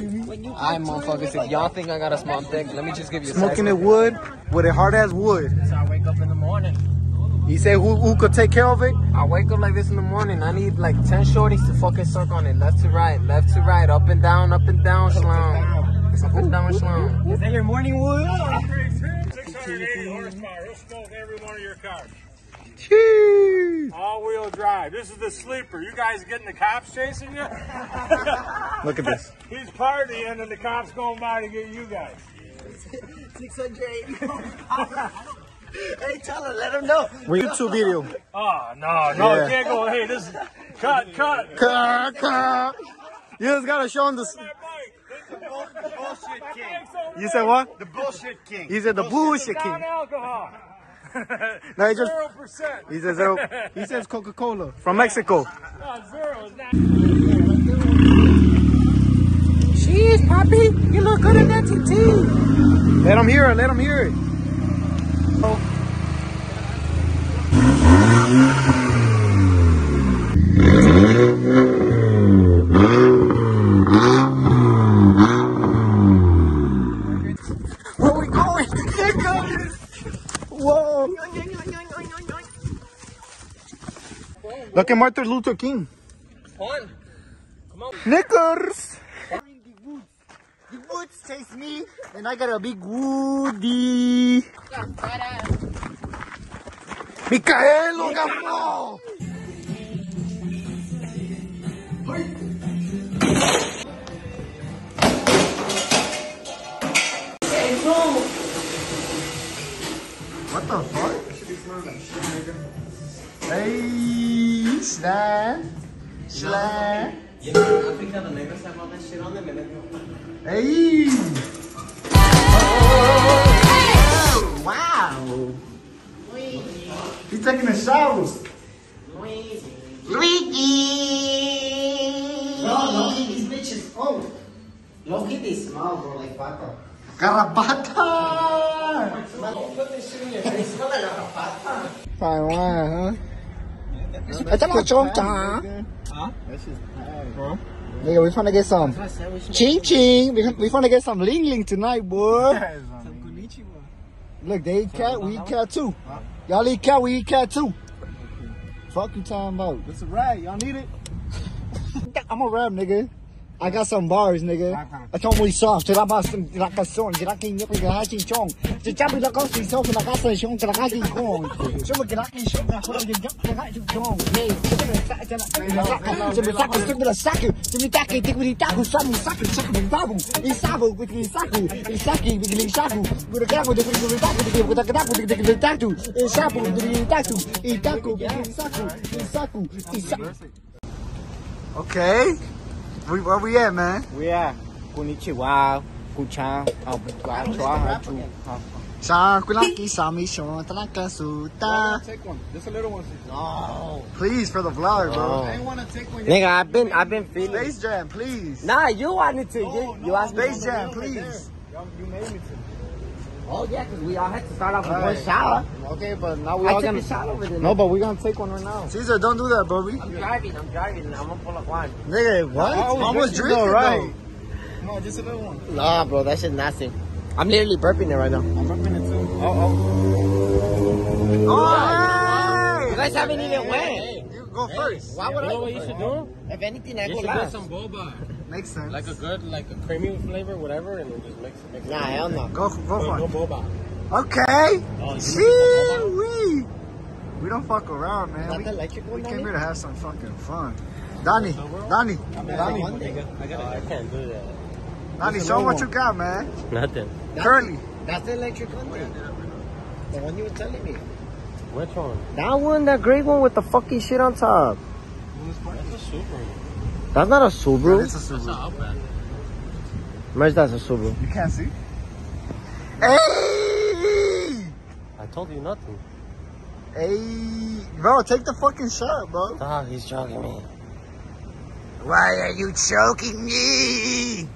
Alright, motherfuckers, if y'all think I got a small dick, let me just give you a Smoking second. it wood with it hard as wood. So I wake up in the morning. He said who, who could take care of it? I wake up like this in the morning. I need like 10 shorties to fucking suck on it. Left to right, left to right, up and down, up and down, shalom. Up and down, shalom. Is that your morning wood? 680 horsepower. He'll smoke every one of your cars. Jeez. All-wheel drive. This is the sleeper. You guys getting the cops chasing you? Look at this. He's partying and the cops going by to get you guys. 680. hey, tell her, let him know. We YouTube video. Oh, no, no, Yeah. you can't go, hey, this is, cut, cut. Car, car. You just gotta show him this. Bullshit king. You said what? The bullshit king. He said the bullshit king. Non-alcohol. No, he just Zero percent. he says zero. He says Coca Cola from Mexico. No, zero is not. Jeez, Poppy, you look good in that TT. Let him hear it. Let him hear it. Where we going? Whoa. Look at Martin Luther King. Juan, Knickers. The woods chase me, and I got a big woody. Micaelo Gamo. The fuck? Hey, slime, slime. Hey! Oh, wow! He's taking a shower. Luigi! No, no, these bitches old. Low key, they smell, bro, like vodka. Carabata! They smell like garrapata. Fine wine, huh? It's a chong cha. Nigga, we finna get some ching ching. We, we finna get some ling ling tonight, boy. Look, they eat cat, we eat cat too. Y'all eat cat, we eat cat too. Fuck you talking about? It's a rap, y'all need it? I'm a rap, nigga. I got some bars, nigga. I told me soft, to la basta, la canzone, che la che ne qui la chin chong. Che chapi la cosa, so che la casa chong, che la casa in kong. So che la che chong, la cosa che la casa chong. Hey, che la sa, che la sa, che la sa, che la sa, che mi tacchi, ti mi tacco, sa mi sa, che sa mi tacco. Il sabo, che mi sa, il sacchi, che mi sacco. Pure capo, che mi tacco, che mi tacco, che mi tacco. Il sabo, che mi tacco, il tacco, che mi sacco, il sacco, il sacco. Okay. We, where we at, man? We are Konnichiwa, Kuchan, Konnichiwa, Sa kulaki sa mission talaka suta. Take one. Just a little one. no. Please for the vlog, bro. I want to take one. Nigga, I've been, I've been feeling. Space Jam, please. Nah, you wanted to. You, you asked me. Space Jam, please. You made me to. Oh yeah, cause we all had to start off with Alright. one shower. Okay, but now we I all took gonna. a shot over there. No, but we're gonna take one right now. Caesar, don't do that, bro. I'm driving. I'm driving. I'm gonna pull up one. Nigga, what? I was I was drinking drinking, though, right? No, just a little one. Nah, bro, that shit's nasty. I'm literally burping it right now. I'm burping it too. Oh, Oh, You hey! guys haven't even went. You go first. Why would You I? know what you should do? If anything, I You go should get last. some boba, Makes sense. like a good, like a creamy flavor, whatever, and then just mix it. Mix it. Nah, hell no. Go, go No, for no it. boba. Okay. Oh, you Gee, we. We don't fuck around, man. Not We, the we came here to have some fucking fun. Donnie, Donnie, Donnie, I gotta. I can't do that. Donnie, show 'em what you got, man. Nothing. Curly. That's the electric one. The one you were telling me. Which one? That one, that gray one with the fucking shit on top. That's a super. That's not a Subaru. It's a That's Subaru. an Outback. Merge, that's a Subaru. You can't see. Hey! I told you nothing. Hey, bro, take the fucking shot, bro. Dog, he's choking me. Why are you choking me?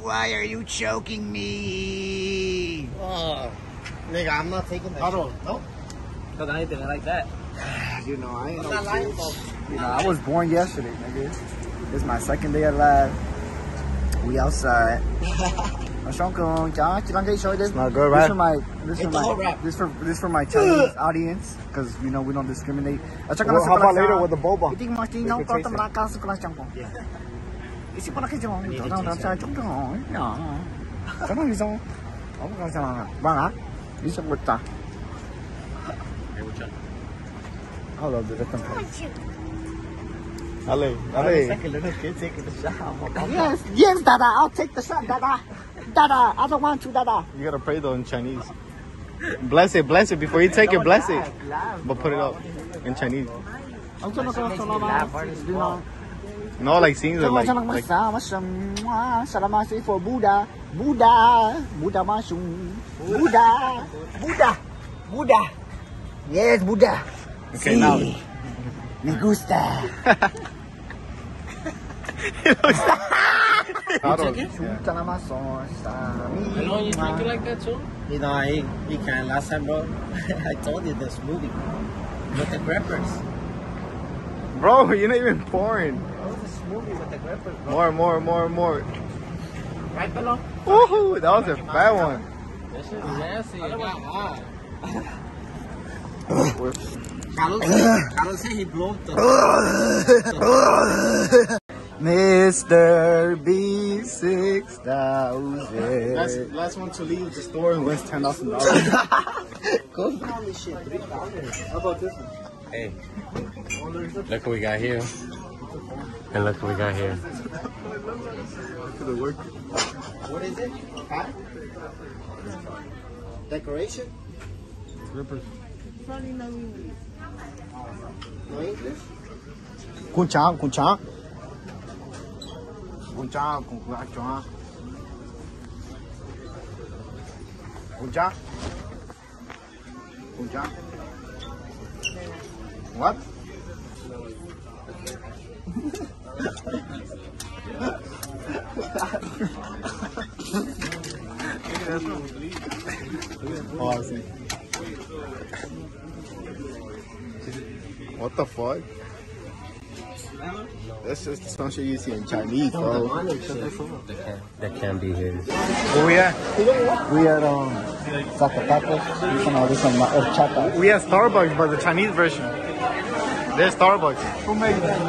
Why are you choking me? Oh, nigga, I'm not taking that. Hold shit. on. Nope. Cause I ain't think I like that. You know, I ain't I'm no not lying, bro. You know, I was born yesterday, nigga. It's my second day alive. We outside. Ashonko, John, can I show this? not good, This right? for my, this for It's all my, rap. this for this for my Chinese audience, because you know we don't discriminate. Ashonko, Well, how about later with the boba? Iting mas tinaw We ko could ta taste it. mga kaso ko lang siyang ko. Isi pa na kayo jong. Ito na sa jong jong. Ya. Sana ni jong. Ako ka sa mga. Banga. Isa ko ta. Hold on, the different Ale, ale. Yes, yes, Dada. I'll take the shot, Dada. Dada, I don't want you, Dada. You gotta pray though in Chinese. Bless it, bless it. Before you take it, bless it. But put it up in Chinese. Ang sunod ko salamat. Dino. No, like scenes are Salamat like, sa like masama semua. For Buddha. Buddha. Buddha masuk. Buddha. Buddha. Buddha. Yes, Buddha. okay now. Me gusta. Claro. Salamat sa I know you drink it like that too. You know, I you can last time, bro. I told you this movie with the grippers. Bro, you're not even pouring. What was this movie with the grippers, bro? More, more, more, more. Right below. Woohoo! That was a bad one. Shit is nasty. It got hot. Carlos, Carlos said he blew the. Mr. B6000. Last, last one to leave the store and wins ten thousand dollars. Go down this shit, three dollars. How about this one? Hey, look what we got here. And look what we got here. What is it? Hat? Decoration? Rippers. No English? Kuchang, kuchang. Kuchang, kuchang. Kuchang. Kuchang. What? oh, I see. What the fuck? That's just some shit you see in Chinese, bro. That can be his. Where we at? We are um, Zacatecas. We can order some horchata. We at Starbucks, but the Chinese version. There's Starbucks. Who made that?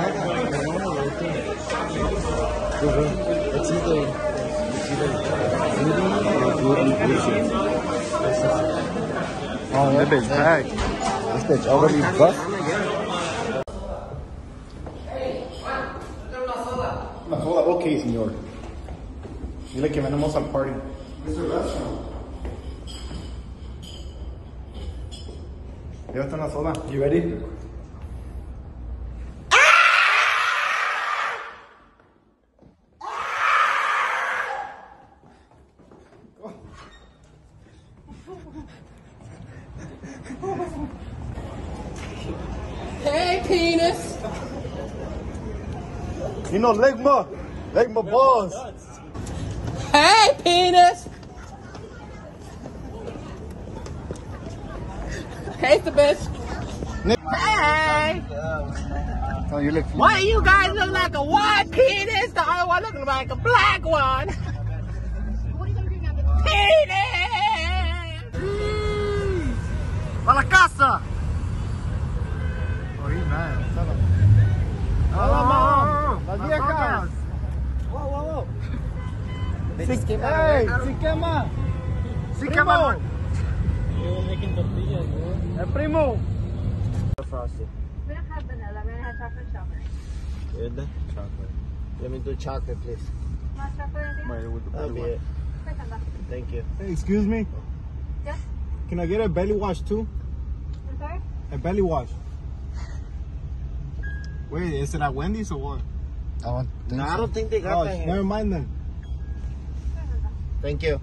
It's either. It's either beauty or beauty vision. Oh, That bitch back. This bitch already buffed. Una soda, ok, señor. Dile que venimos al party. Llévate una soda. You ready? Hey, penis. You know, Legma. Legma balls. Hey, penis. Hey, the bitch. Hey. Oh, you look. Why you guys look like a white penis? The other one looking like a black one. What are you doing? Penis. Si quema. El primo. frosty. We don't have vanilla. We're gonna have chocolate chocolate. Good. Chocolate. Let me do chocolate, please. Want chocolate? anything? That'll be it. Thank you. Hey, excuse me. Yes. Can I get a belly wash too? I'm sorry. A belly wash. Wait, is it at Wendy's or what? I don't think No, I don't think they got Oh, that never mind then. Thank you.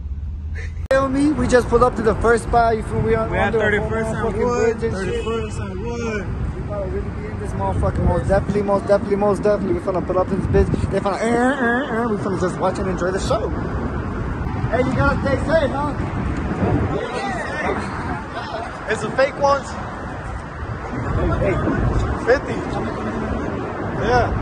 Feel me? We just pulled up to the first spot. You feel we on We at under 31st and Wood. bridge and shit. 31st and Wood. We gotta really be in this motherfucking most definitely, most definitely, most definitely. We finna pull up in this bitch. They finna, uh, uh, uh. We finna just watch and enjoy the show. Hey, you gotta stay safe, huh? It's the fake ones. Hey, 50. Yeah.